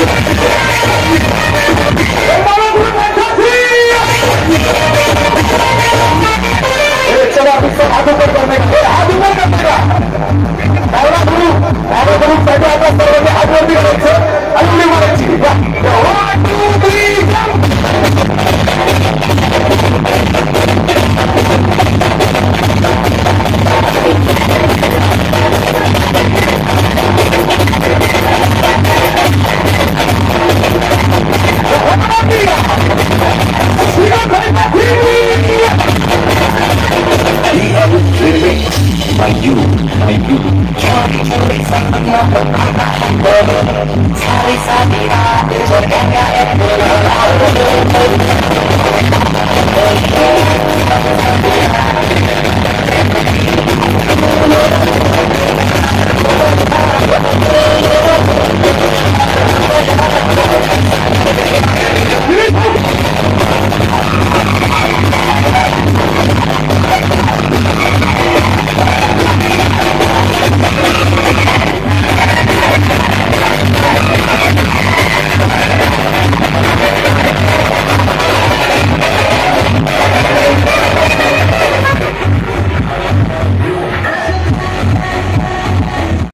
頑張ろう you, by you. Chori chori sandiya bana hai bolo. Sari sari raat jo ganga ek bolo.